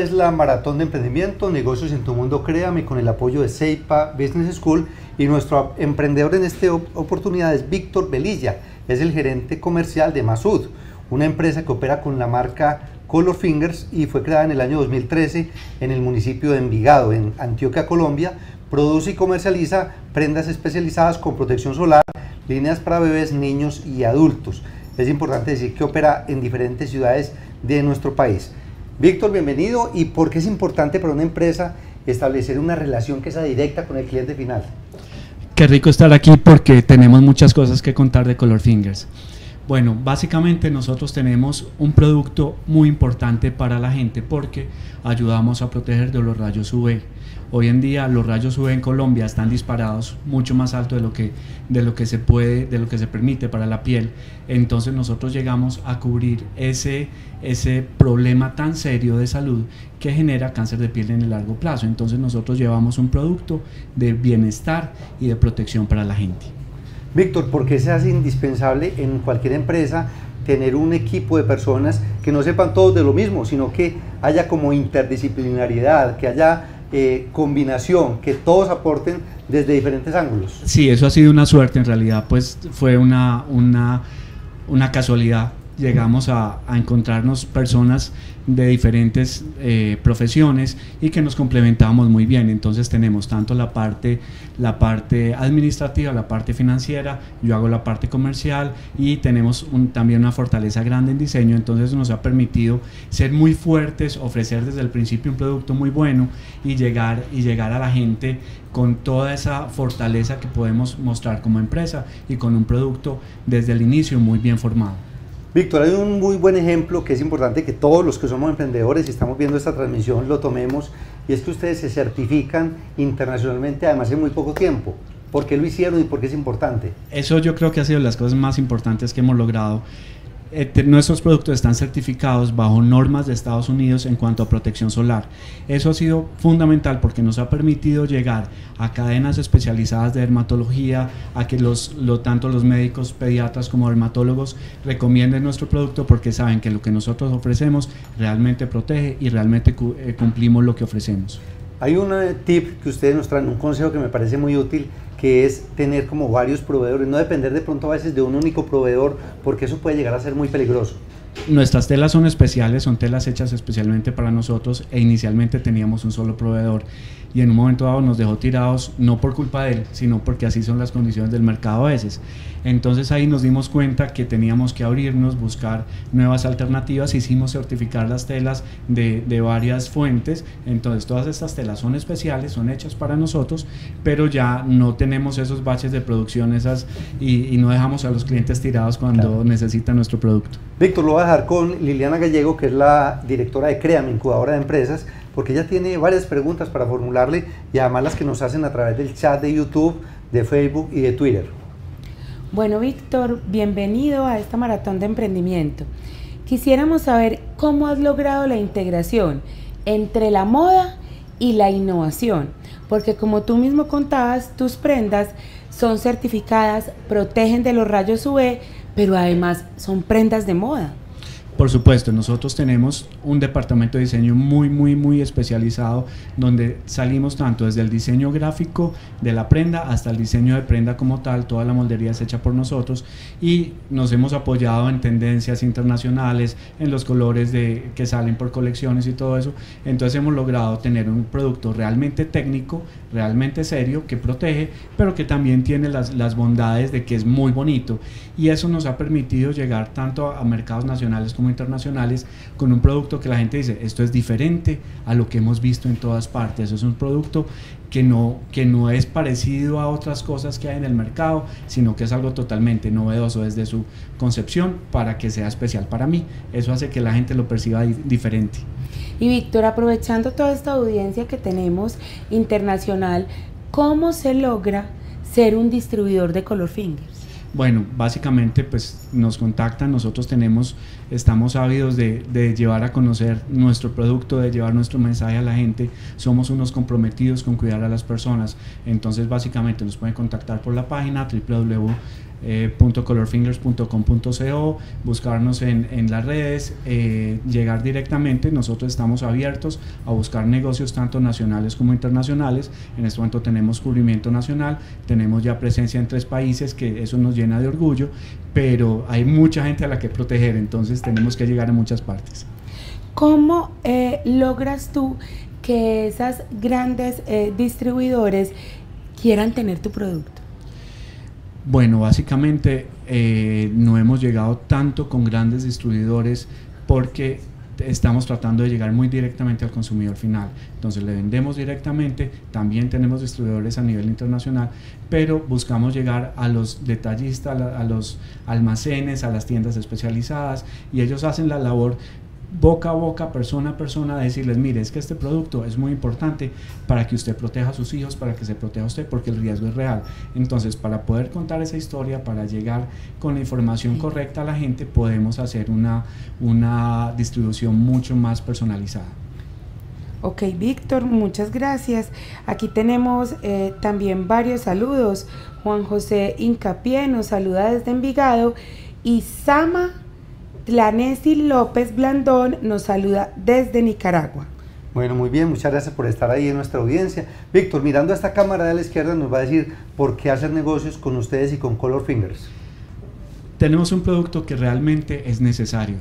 Es la maratón de emprendimiento, negocios en tu mundo, créame, con el apoyo de CEIPA Business School y nuestro emprendedor en esta oportunidad es Víctor Belilla, es el gerente comercial de Masud, una empresa que opera con la marca Color Fingers y fue creada en el año 2013 en el municipio de Envigado, en Antioquia, Colombia. Produce y comercializa prendas especializadas con protección solar, líneas para bebés, niños y adultos. Es importante decir que opera en diferentes ciudades de nuestro país. Víctor, bienvenido. ¿Y por qué es importante para una empresa establecer una relación que sea directa con el cliente final? Qué rico estar aquí porque tenemos muchas cosas que contar de Color Fingers. Bueno, básicamente nosotros tenemos un producto muy importante para la gente porque ayudamos a proteger de los rayos UV. Hoy en día los rayos UV en Colombia están disparados mucho más alto de lo que de lo que se puede, de lo que se permite para la piel. Entonces nosotros llegamos a cubrir ese ese problema tan serio de salud que genera cáncer de piel en el largo plazo. Entonces nosotros llevamos un producto de bienestar y de protección para la gente. Víctor, ¿por qué se hace indispensable en cualquier empresa tener un equipo de personas que no sepan todos de lo mismo, sino que haya como interdisciplinariedad, que haya eh, combinación, que todos aporten desde diferentes ángulos. Sí, eso ha sido una suerte en realidad, pues fue una, una, una casualidad. Llegamos a, encontrarnos personas de diferentes eh, profesiones y que nos complementamos muy bien. Entonces tenemos tanto la parte, la parte administrativa, la parte financiera, yo hago la parte comercial y tenemos también una fortaleza grande en diseño. Entonces nos ha permitido ser muy fuertes, ofrecer desde el principio un producto muy bueno y llegar, y llegar a la gente con toda esa fortaleza que podemos mostrar como empresa y con un producto desde el inicio muy bien formado. Víctor, hay un muy buen ejemplo que es importante que todos los que somos emprendedores y estamos viendo esta transmisión lo tomemos y es que ustedes se certifican internacionalmente además en muy poco tiempo. ¿Por qué lo hicieron y por qué es importante? Eso yo creo que ha sido las cosas más importantes que hemos logrado eh, nuestros productos están certificados bajo normas de Estados Unidos en cuanto a protección solar. Eso ha sido fundamental porque nos ha permitido llegar a cadenas especializadas de dermatología, a que los, lo, tanto los médicos, pediatras como dermatólogos recomienden nuestro producto porque saben que lo que nosotros ofrecemos realmente protege y realmente eh, cumplimos lo que ofrecemos. Hay un tip que ustedes nos traen, un consejo que me parece muy útil, que es tener como varios proveedores, no depender de pronto a veces de un único proveedor, porque eso puede llegar a ser muy peligroso. Nuestras telas son especiales, son telas hechas especialmente para nosotros e inicialmente teníamos un solo proveedor y en un momento dado nos dejó tirados no por culpa de él, sino porque así son las condiciones del mercado a veces. Entonces ahí nos dimos cuenta que teníamos que abrirnos, buscar nuevas alternativas, hicimos certificar las telas de, de varias fuentes, entonces todas estas telas son especiales, son hechas para nosotros, pero ya no tenemos esos baches de producción esas, y, no dejamos a los clientes tirados cuando necesitan nuestro producto. Víctor, lo voy a dejar con Liliana Gallego, que es la directora de CREAM, incubadora de empresas, porque ella tiene varias preguntas para formularle y además las que nos hacen a través del chat de YouTube, de Facebook y de Twitter. Bueno, Víctor, bienvenido a esta maratón de emprendimiento. Quisiéramos saber cómo has logrado la integración entre la moda y la innovación, porque como tú mismo contabas, tus prendas son certificadas, protegen de los rayos UV, pero además son prendas de moda. Por supuesto, nosotros tenemos un departamento de diseño muy, muy, muy especializado donde salimos tanto desde el diseño gráfico de la prenda hasta el diseño de prenda como tal, toda la moldería es hecha por nosotros y nos hemos apoyado en tendencias internacionales, en los colores de, que salen por colecciones y todo eso. Entonces hemos logrado tener un producto realmente técnico, realmente serio, que protege, pero que también tiene las, las bondades de que es muy bonito y eso nos ha permitido llegar tanto a mercados nacionales como internacionales con un producto que la gente dice, esto es diferente a lo que hemos visto en todas partes, es un producto que no, que no es parecido a otras cosas que hay en el mercado, sino que es algo totalmente novedoso desde su concepción para que sea especial para mí. Eso hace que la gente lo perciba diferente. Y Víctor, aprovechando toda esta audiencia que tenemos internacional, ¿cómo se logra ser un distribuidor de Color Fingers? Bueno, básicamente pues nos contactan, nosotros tenemos, estamos ávidos de, de, llevar a conocer nuestro producto, de llevar nuestro mensaje a la gente, somos unos comprometidos con cuidar a las personas, entonces básicamente nos pueden contactar por la página www eh, .colorfingers.com.co, buscarnos en, las redes, eh, llegar directamente. Nosotros estamos abiertos a buscar negocios tanto nacionales como internacionales. En este momento tenemos cubrimiento nacional, tenemos ya presencia en tres países, que eso nos llena de orgullo, pero hay mucha gente a la que proteger, entonces tenemos que llegar a muchas partes. ¿Cómo eh, logras tú que esas grandes distribuidores quieran tener tu producto? Bueno, básicamente eh, no hemos llegado tanto con grandes distribuidores porque estamos tratando de llegar muy directamente al consumidor final. Entonces le vendemos directamente, también tenemos distribuidores a nivel internacional, pero buscamos llegar a los detallistas, a, los almacenes, a las tiendas especializadas y ellos hacen la labor boca a boca, persona a persona, decirles, mire, es que este producto es muy importante para que usted proteja a sus hijos, para que se proteja a usted, porque el riesgo es real. Entonces, para poder contar esa historia, para llegar con la información correcta a la gente, podemos hacer una, una distribución mucho más personalizada. Ok, Víctor, muchas gracias. Aquí tenemos eh, también varios saludos. Juan José Incapié nos saluda desde Envigado y Sama Tlanesi López Blandón nos saluda desde Nicaragua. Bueno, muy bien, muchas gracias por estar ahí en nuestra audiencia. Víctor, mirando a esta cámara de la izquierda, nos va a decir por qué hacer negocios con ustedes y con Color Fingers. Tenemos un producto que realmente es necesario,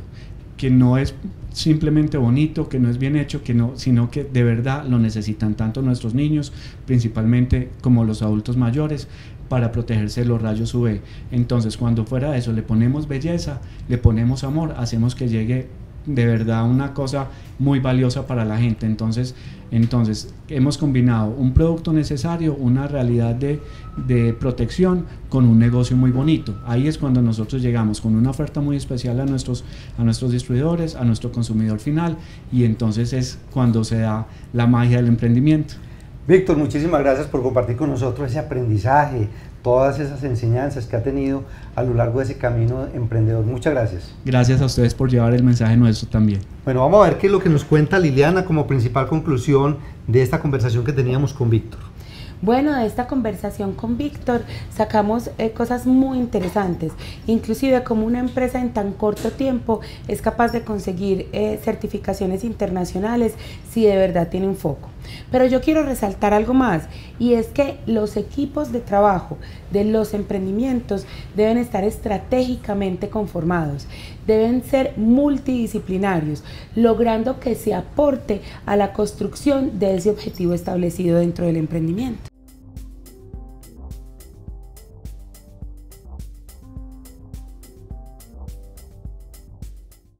que no es simplemente bonito, que no es bien hecho, que no, sino que de verdad lo necesitan tanto nuestros niños, principalmente como los adultos mayores, para protegerse de los rayos UV. Entonces, cuando fuera de eso le ponemos belleza, le ponemos amor, hacemos que llegue de verdad una cosa muy valiosa para la gente. Entonces, entonces hemos combinado un producto necesario, una realidad de, de, protección con un negocio muy bonito. Ahí es cuando nosotros llegamos con una oferta muy especial a nuestros, a nuestros distribuidores, a nuestro consumidor final y entonces es cuando se da la magia del emprendimiento. Víctor, muchísimas gracias por compartir con nosotros ese aprendizaje, todas esas enseñanzas que ha tenido a lo largo de ese camino emprendedor. Muchas gracias. Gracias a ustedes por llevar el mensaje nuestro también. Bueno, vamos a ver qué es lo que nos cuenta Liliana como principal conclusión de esta conversación que teníamos con Víctor. Bueno, de esta conversación con Víctor sacamos eh, cosas muy interesantes, inclusive como una empresa en tan corto tiempo es capaz de conseguir eh, certificaciones internacionales si de verdad tiene un foco. Pero yo quiero resaltar algo más y es que los equipos de trabajo de los emprendimientos deben estar estratégicamente conformados, deben ser multidisciplinarios, logrando que se aporte a la construcción de ese objetivo establecido dentro del emprendimiento.